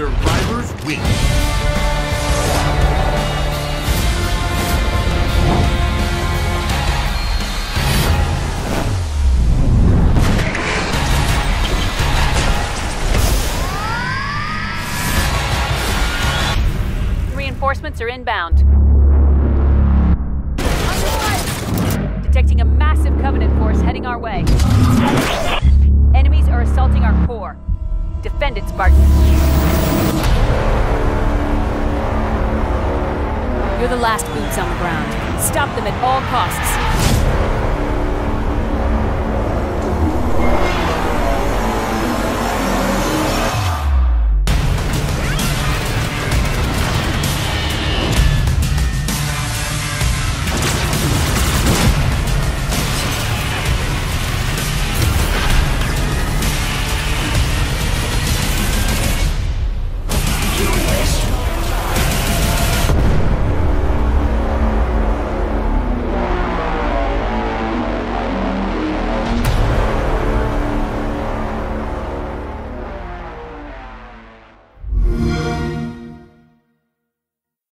Survivors win. Reinforcements are inbound. Detecting a massive Covenant force heading our way. Enemies are assaulting our core. Defend it, Spartan. You're the last boots on the ground. Stop them at all costs.